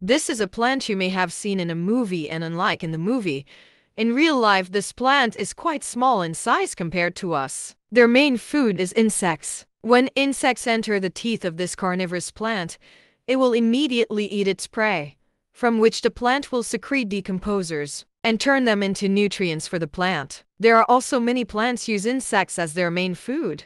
This is a plant you may have seen in a movie, and unlike in the movie, in real life, this plant is quite small in size compared to us. Their main food is insects. When insects enter the teeth of this carnivorous plant, it will immediately eat its prey, from which the plant will secrete decomposers and turn them into nutrients for the plant. There are also many plants use insects as their main food.